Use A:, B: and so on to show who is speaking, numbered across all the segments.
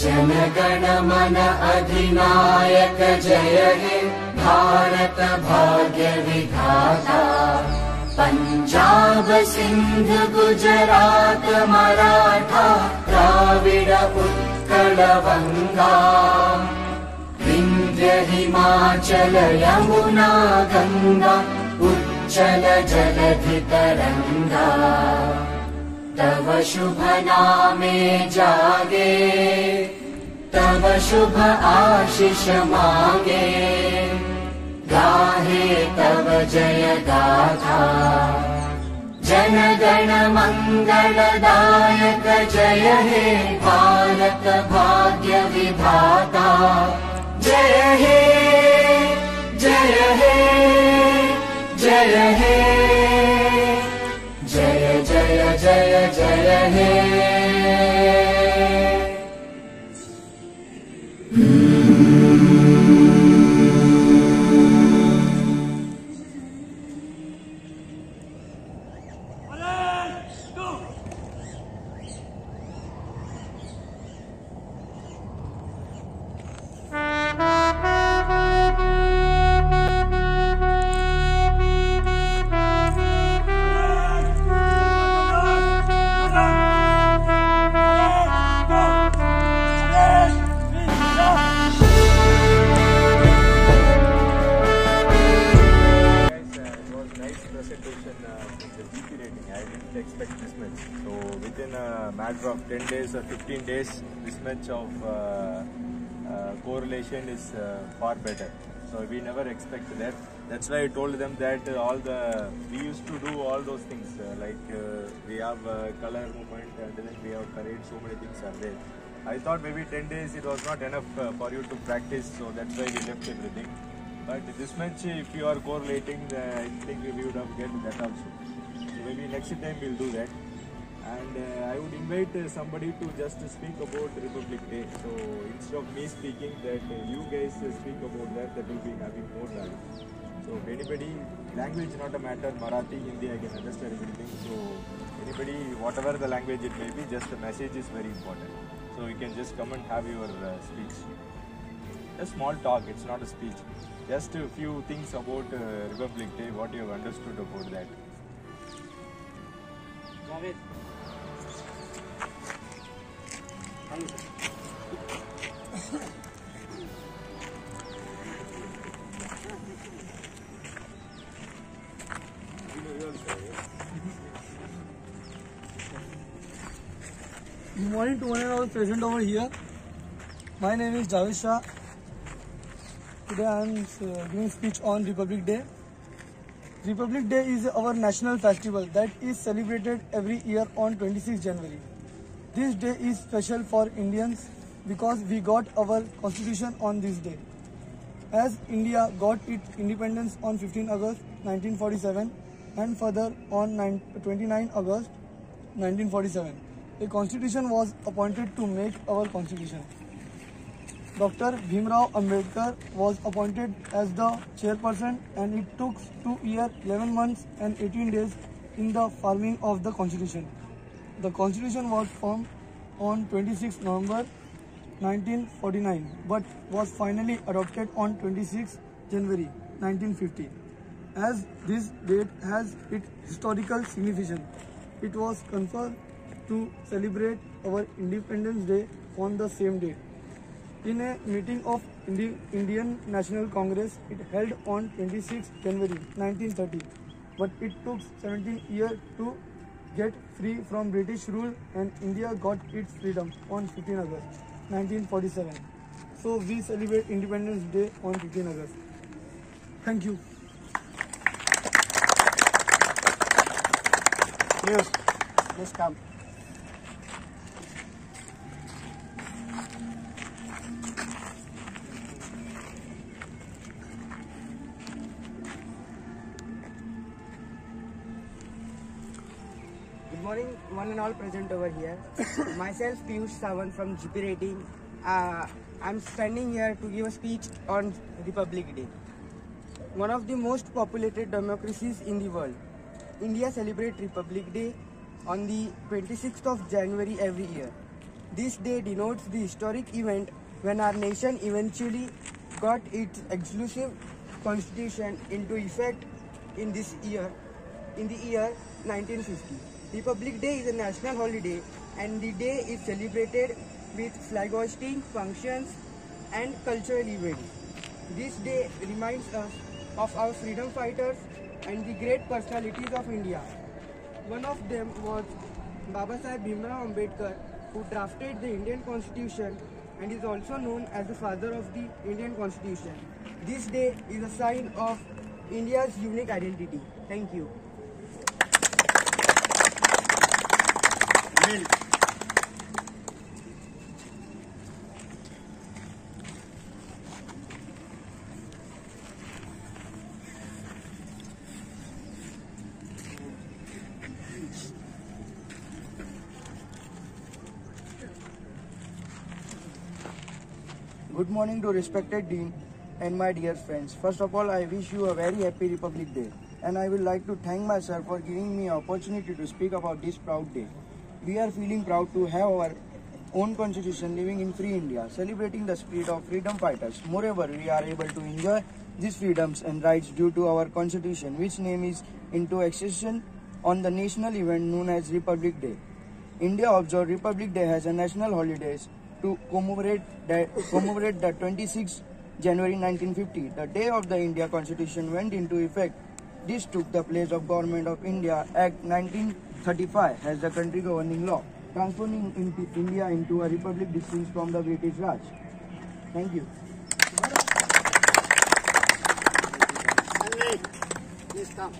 A: जनगण मन अधिनायक जय हे। भारत भाग्य विधाता। पञ्जाब सिन्ध गुजरात मराठा द्राविड उत्कल विन्ध्य हिमाचल यमुना गङ्गा उच्चल जलधि तरङ्गा तव शुभ नामे जागे शुभ आशिष मागे। गाहे तव जय गाथा। जन गण मङ्गलदायक जय हे भारत भाग्य विधाता। जय हे जय हे जय हे। जय जय जय जय हे
B: of 10 days or 15 days, this much of uh, uh, correlation is uh, far better. So we never expected that. That's why I told them that all the we used to do all those things like we have color movement and then we have parade. So many things are there. I thought maybe 10 days it was not enough for you to practice, so that's why we left everything. But this much, if you are correlating, I think we would have get that also. So maybe next time we'll do that. And uh, I would invite uh, somebody to just speak about Republic Day. So instead of me speaking, that uh, you guys speak about that, that will be having more value. So anybody, language not a matter, Marathi, Hindi, I can understand everything. So anybody, whatever the language it may be, just the message is very important. So you can just come and have your uh, speech. A small talk, it's not a speech. Just a few things about uh, Republic Day, what you have understood about that.
C: Good morning to one and all present over here. My name is Javed Shah. Today I am uh, giving speech on Republic Day. Republic Day is our national festival that is celebrated every year on 26 January. This day is special for Indians because we got our constitution on this day. As India got its independence on 15 August 1947 and further on 9 29 August 1947. A constitution was appointed to make our constitution. Dr. Bhimrao Ambedkar was appointed as the chairperson and it took 2 years, 11 months and 18 days in the forming of the constitution. The constitution was formed on 26 November 1949 but was finally adopted on 26 January 1950. As this date has its historical significance, it was conferred to celebrate our Independence Day on the same day. In a meeting of Indi- Indian National Congress, it held on 26 January 1930, but it took 17 years to get free from British rule and India got its freedom on 15 August 1947. So we celebrate Independence Day on 15 August. Thank you.
D: News. Please come.
E: One and all present over here. Myself, Piyush Sawant from GP Rating. Uh, I'm standing here to give a speech on Republic Day. One of the most populated democracies in the world. India celebrates Republic Day on the 26th of January every year. This day denotes the historic event when our nation eventually got its exclusive constitution into effect in this year, in the year 1950. Republic Day is a national holiday and the day is celebrated with flag hoisting, functions and cultural events. This day reminds us of our freedom fighters and the great personalities of India. One of them was Baba Sahib Bhimrao Ambedkar who drafted the Indian constitution and is also known as the father of the Indian constitution. This day is a sign of India's unique identity. Thank you.
F: Good morning to respected Dean and my dear friends. First of all, I wish you a very happy Republic Day. And I would like to thank myself for giving me opportunity to speak about this proud day. We are feeling proud to have our own constitution living in free India, celebrating the spirit of freedom fighters. Moreover, we are able to enjoy these freedoms and rights due to our constitution, which name is into accession on the national event known as Republic Day. India observed Republic Day as a national holiday to commemorate the, commemorate the 26 January 1950, the day of the India Constitution went into effect. This took the place of Government of India Act 1935 as the country governing law, transforming into India into a republic distinct from the British Raj. Thank you.
E: Please come.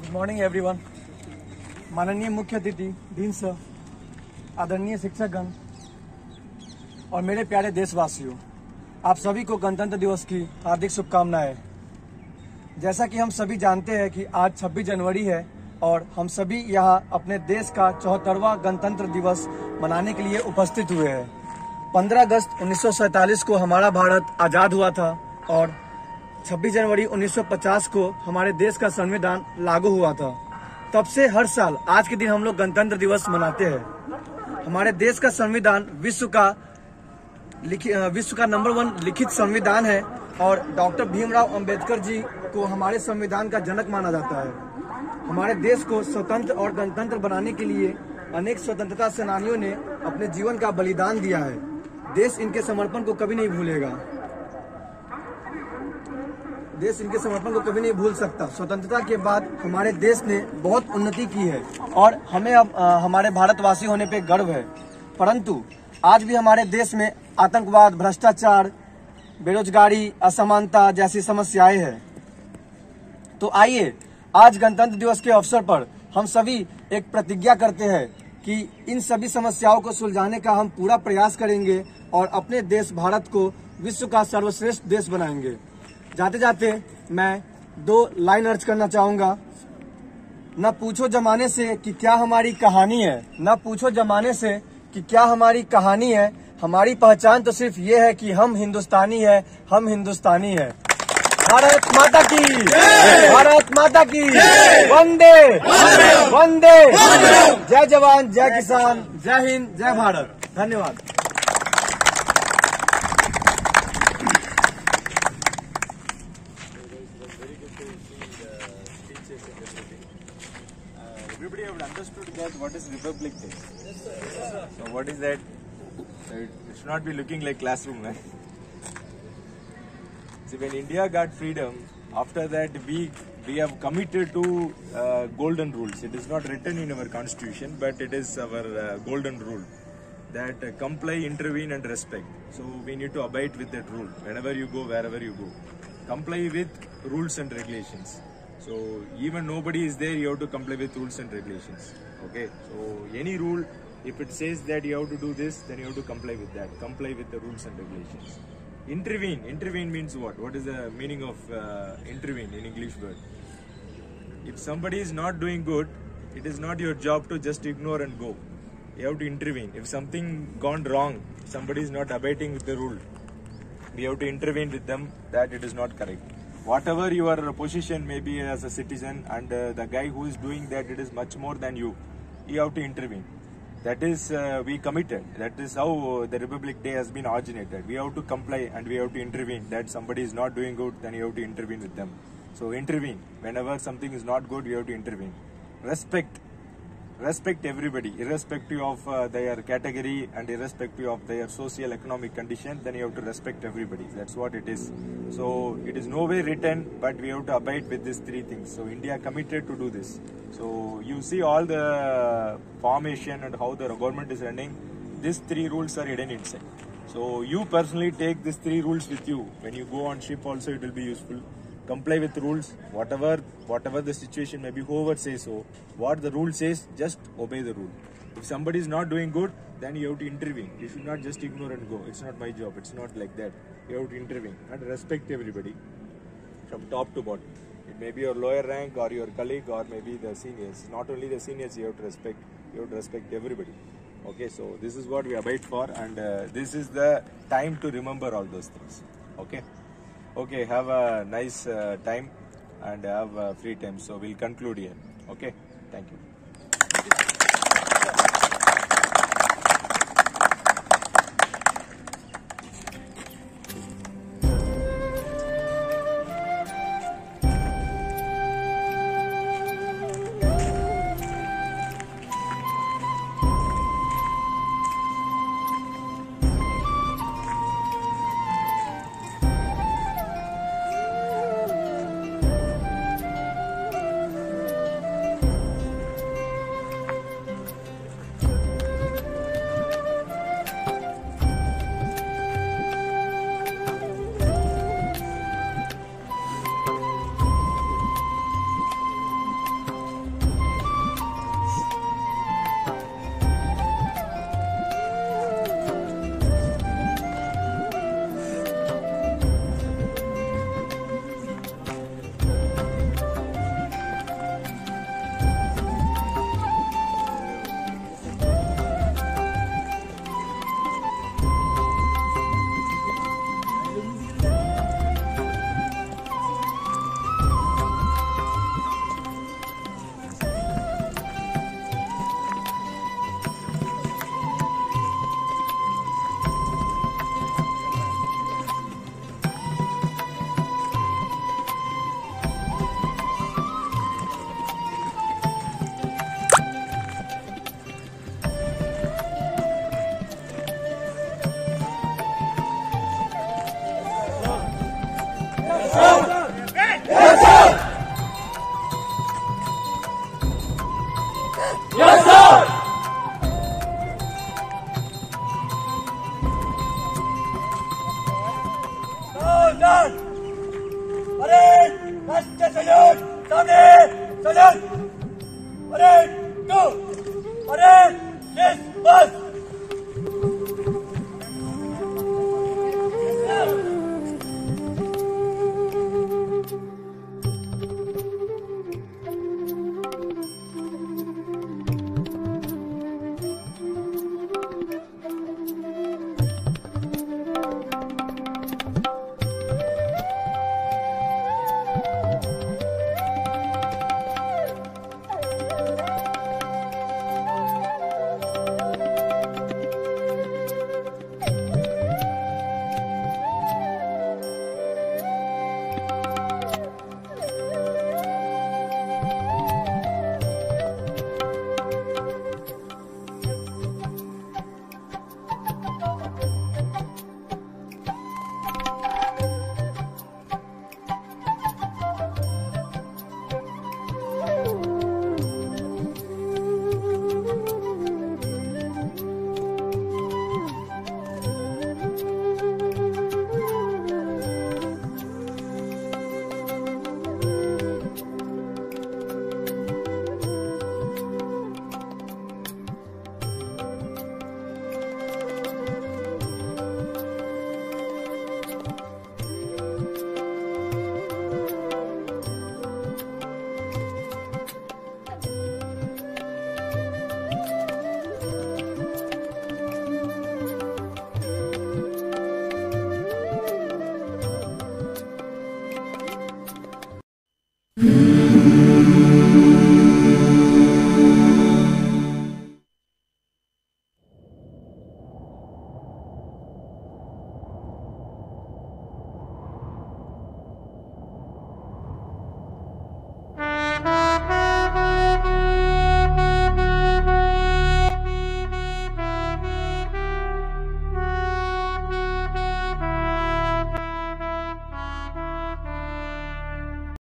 G: Good morning everyone माननीय मुख्य अतिथि dean sir आदरणीय शिक्षकगण और मेरे प्यारे देशवासियों, आप सभी को गणतंत्र दिवस की हार्दिक शुभकामनाएँ। जैसा कि हम सभी जानते हैं कि आज 26 जनवरी है और हम सभी यहाँ अपने देश का चौहत्तरवा गणतंत्र दिवस मनाने के लिए उपस्थित हुए हैं। 15 अगस्त 1947 को हमारा भारत आज़ाद हुआ था और 26 जनवरी 1950 को हमारे देश का संविधान लागू हुआ था। तब से हर साल आज के दिन हम लोग गणतंत्र दिवस मनाते हैं। हमारे देश का संविधान विश्व का विश्व का नंबर वन लिखित संविधान है और डॉक्टर भीमराव अंबेडकर जी को हमारे संविधान का जनक माना जाता है। हमारे देश को स्वतंत्र और गणतंत्र बनाने के लिए अनेक स्वतंत्रता सेनानियों ने अपने जीवन का बलिदान दिया है। देश इनके समर्पण को कभी नहीं भूलेगा। देश इनके समर्पण को कभी नहीं भूल सकता। स्वतंत्रता के बाद हमारे देश ने बहुत उन्नति की है और हमें अब हमारे भारतवासी होने पे गर्व है। परंतु आज भी हमारे देश में आतंकवाद, भ्रष्टाचार, बेरोजगारी, असमानता जैसी समस्याएँ हैं। तो आइए, आज गणतंत्र दिवस के अवसर पर हम सभी एक प्रतिज्ञा करते हैं कि इन सभी समस्याओं को सुलझाने का हम पूरा प्रयास करेंगे और अपने देश भारत को विश्व का सर्वश्रेष्ठ देश बनाएँगे। जाते जाते मैं दो लाइन अर्ज़ करना चाहूँगा। न पूछो जमाने से कि क्या हमारी कहानी है न पूछो जमाने से कि क्या हमारी कहानी है। हमारी पहचान तो सिर्फ़ ये है कि हम हिंदुस्तानी है हम हिंदुस्तानी है। भारत माता की भारत माता की वंदे वंदे। जय जवान जय किसान जय हिंद जय भारत। धन्यवाद।
B: That what is Republic Day. So what is that? So it, it should not be looking like classroom, right? See, when India got freedom, after that we we have committed to uh, golden rules. It is not written in our constitution, but it is our uh, golden rule that uh, comply, intervene, and respect. So we need to abide with that rule whenever you go, wherever you go. Comply with rules and regulations. So even nobody is there, you have to comply with rules and regulations. Okay. So any rule, if it says that you have to do this, then you have to comply with that. Comply with the rules and regulations. Intervene. Intervene means what? What is the meaning of uh, intervene in English word? If somebody is not doing good, it is not your job to just ignore and go. You have to intervene. If something gone wrong, somebody is not abiding with the rule, we have to intervene with them that it is not correct. Whatever your position may be as a citizen, and uh, the guy who is doing that, it is much more than you. You have to intervene. That is, uh, we committed. That is how the Republic Day has been originated. We have to comply and we have to intervene. That somebody is not doing good, then you have to intervene with them. So intervene. Whenever something is not good, you have to intervene. Respect respect everybody irrespective of uh, their category and irrespective of their social economic condition then you have to respect everybody. That's what it is. So it is no way written but we have to abide with these three things. So india committed to do this. So you see all the formation and how the government is running. These three rules are hidden inside. So you personally take these three rules with you. When you go on ship also it will be useful comply with rules whatever whatever the situation may be whoever says so what the rule says just obey the rule. If somebody is not doing good then you have to intervene. You should not just ignore and go. It's not my job. It's not like that. You have to intervene and respect everybody from top to bottom. It may be your lower rank or your colleague or maybe the seniors. Not only the seniors you have to respect you have to respect everybody. Okay so this is what we abide for and uh, this is the time to remember all those things. Okay Okay, have a nice uh, time and have free time. So we'll conclude here. Okay, thank you.